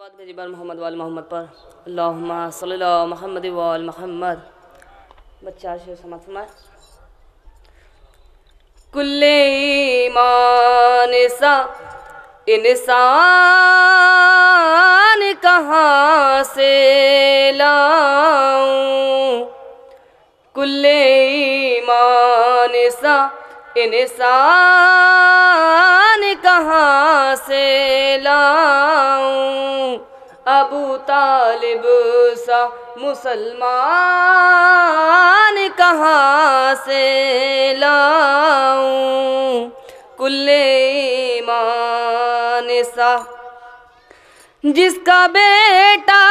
صلوات بھیجی بار محمد وال محمد پر۔ اللہم صلی اللہ محمد وال محمد۔ بچہ شیر سمات فرمائے۔ کل ایمان سا، انسان کہاں سے لاؤں؟ کل ایمان سا، انسان کہاں سے لاؤں؟ ابو طالب سا مسلمان کہاں سے لاؤں؟ کل ایمان سا۔ جس کا بیٹا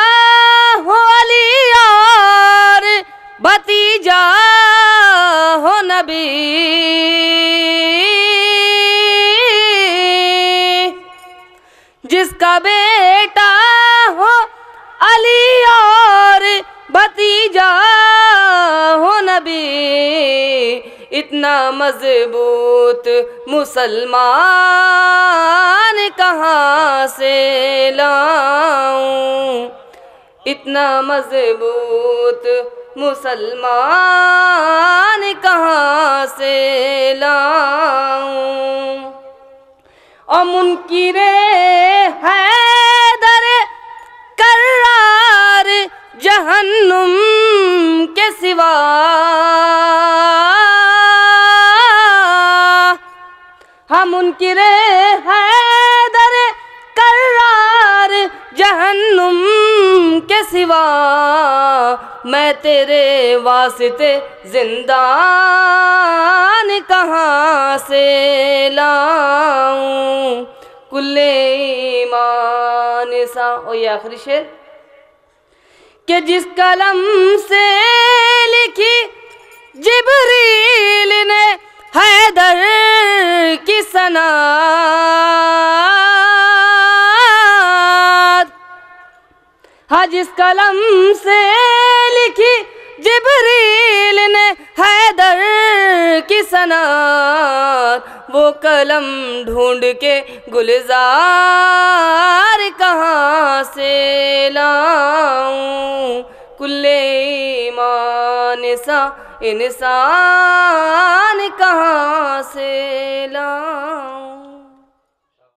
ہو علی اور بھتیجا ہو نبی۔ اتنا مضبوط مسلمان کہاں سے لاؤں؟ اتنا مضبوط مسلمان کہاں سے لاؤں؟ اور منکر حیدر کرار جہنم کے سوا ہم منکر حیدر کرار جہنم کے سوا میں تیرے واسطے زندان کہاں سے لاؤں کل ایمان سا او یہ آخری شیر کہ جس قلم سے لکھی جبریل نے حیدر کی سنات ہاں جس قلم سے لکھی جبریل نے حیدر کی سنات وہ قلم ڈھونڈ کے گلزار کہاں سے لاؤں؟ کل ایمان سا انسان کہاں سے لاؤں